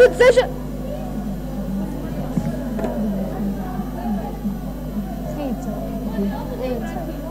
Good Eight. Eight.